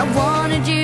I wanted you.